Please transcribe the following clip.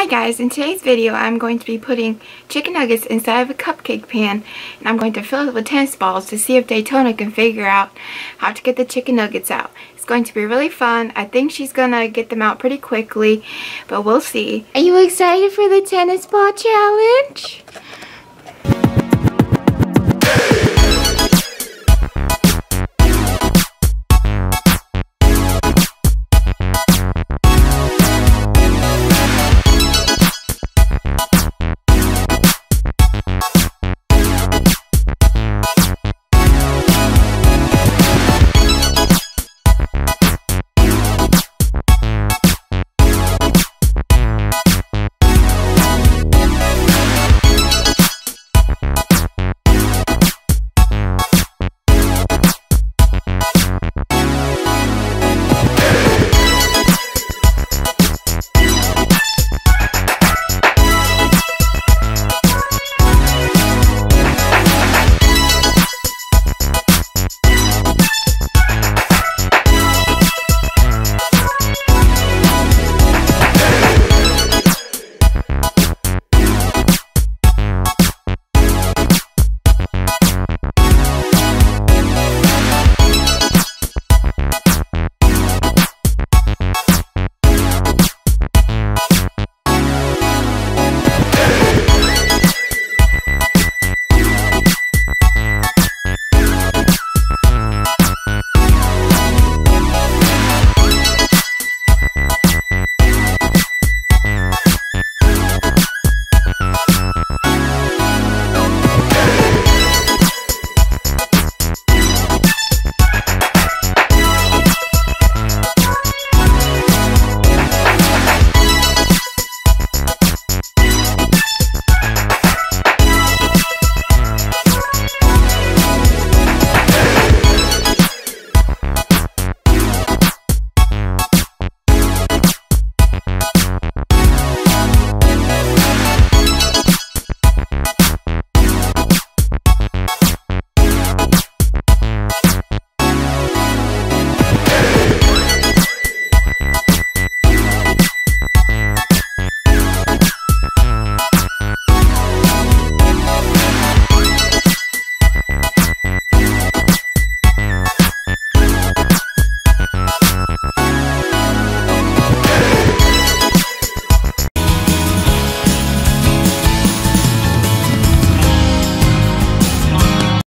Hi guys, in today's video I'm going to be putting chicken nuggets inside of a cupcake pan and I'm going to fill it with tennis balls to see if Daytona can figure out how to get the chicken nuggets out. It's going to be really fun. I think she's going to get them out pretty quickly, but we'll see. Are you excited for the tennis ball challenge?